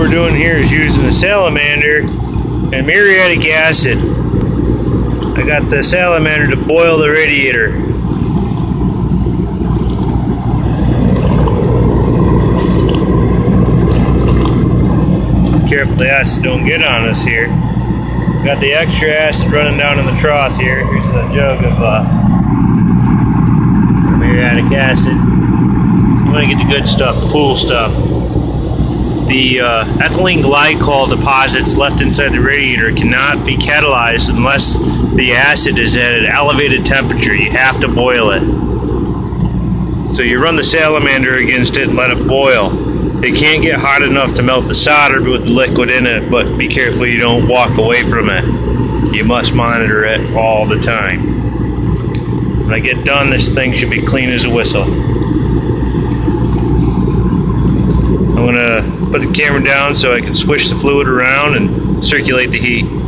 we're doing here is using a salamander and muriatic acid. I got the salamander to boil the radiator. Careful the acid don't get on us here. Got the extra acid running down in the trough here. Here's a jug of uh, muriatic acid. You want to get the good stuff, the pool stuff the uh, ethylene glycol deposits left inside the radiator cannot be catalyzed unless the acid is at an elevated temperature. You have to boil it. So you run the salamander against it and let it boil. It can't get hot enough to melt the solder with the liquid in it, but be careful you don't walk away from it. You must monitor it all the time. When I get done, this thing should be clean as a whistle. Put the camera down so I can swish the fluid around and circulate the heat.